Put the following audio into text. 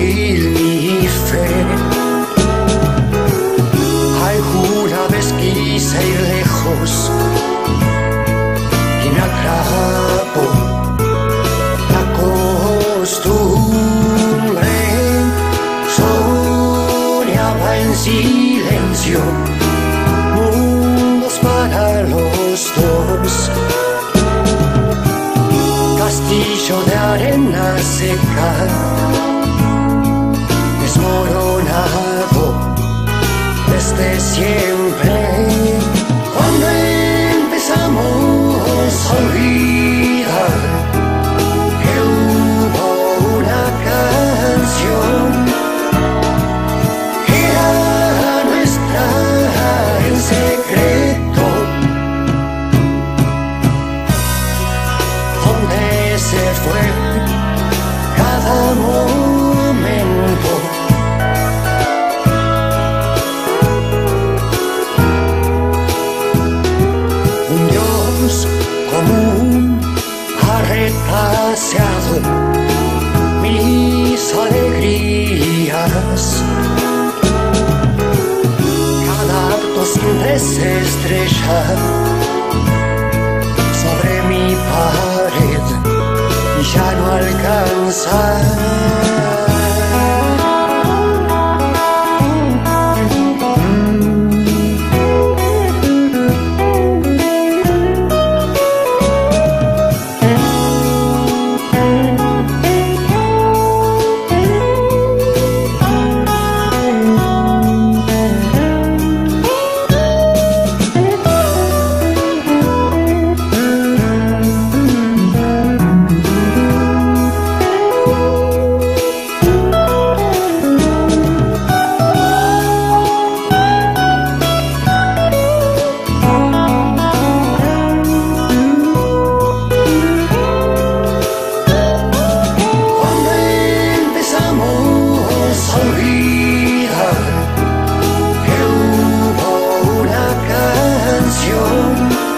morir mi fe. Alguna vez quise ir lejos y me atrapó la costumbre. Soñaba en silencio mundos para los dos castillo de arena seca desmoronado desde siempre. Cuando empezamos a olvidar que hubo una canción que era nuestra en secreto, donde se fue cada momento. se estrella sobre mi pared y ya no alcanza. you.